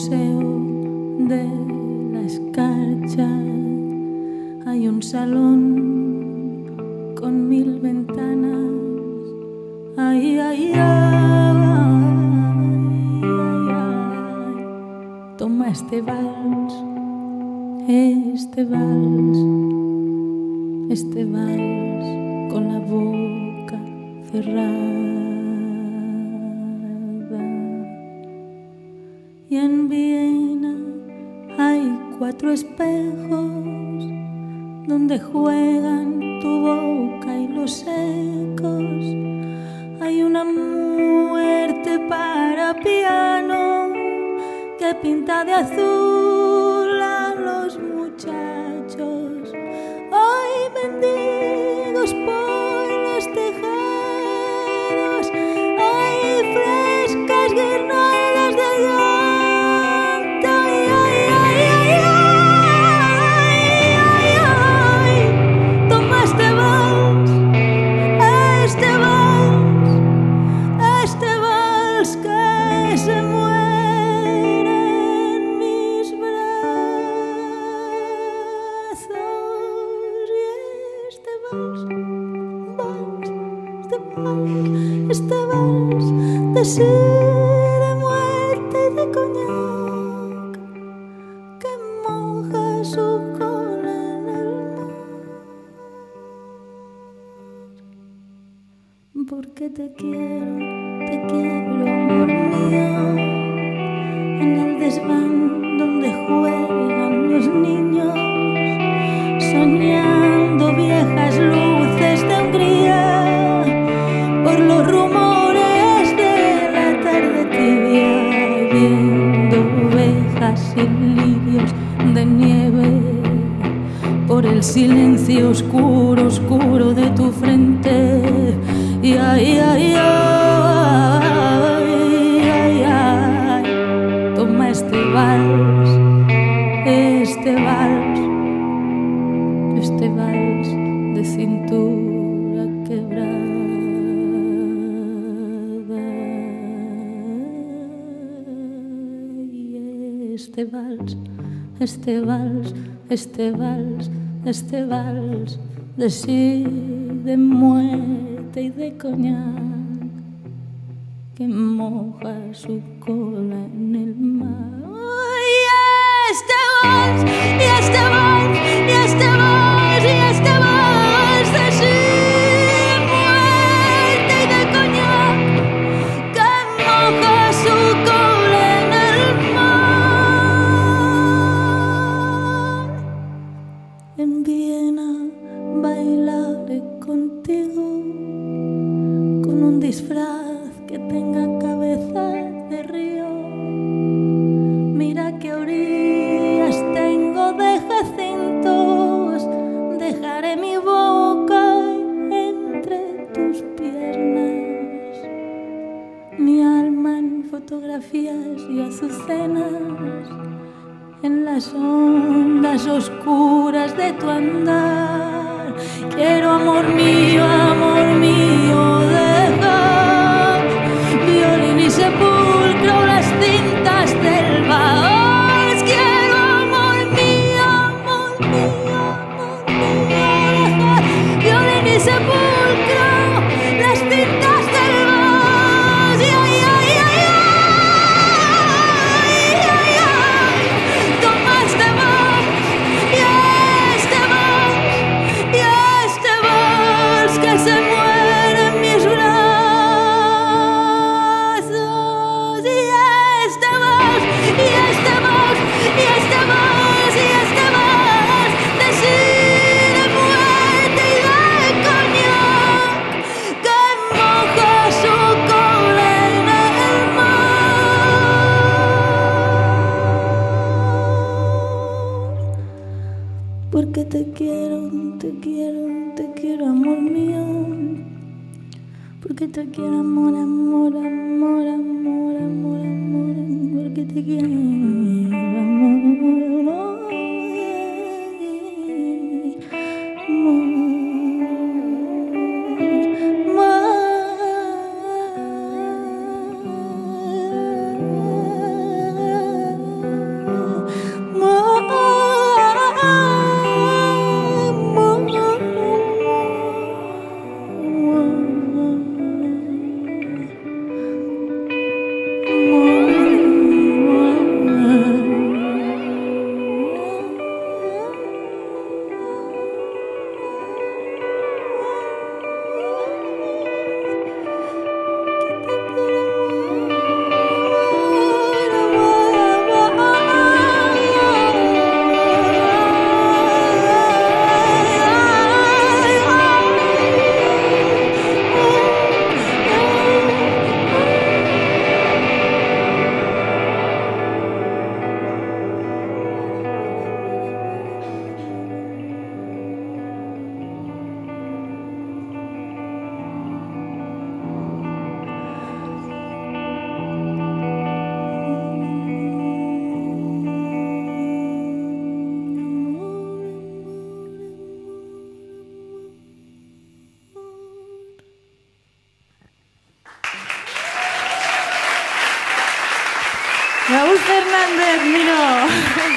museo de la escarcha. Hay un salón con mil ventanas. Ay, ay, ay, ay, ay. Toma este vals, este vals, este vals con la boca cerrada. Y en Viena hay cuatro espejos donde juegan tu boca y los ecos. Hay una muerte para piano que pinta de azul a los muchachos. De muerte de coñac que moja su cola en el mar. Porque te quiero, te quiero, viendo ovejas y lirios de nieve, por el silencio oscuro, oscuro de tu frente, y ay, ay, ay, ay, ay, toma este vals, este vals, este vals de cintura este vals, este vals, este vals, este vals de sí, de muerte y de coñac que moja su cola en el mar. Y este y este vals, fotografías y azucenas en las ondas oscuras de tu andar. Quiero, amor mío, amor mío, Porque te quiero, te quiero, te quiero, amor mío. Porque te quiero, amor, amor, amor, amor, amor, amor. Porque te quiero, Fernández, mira.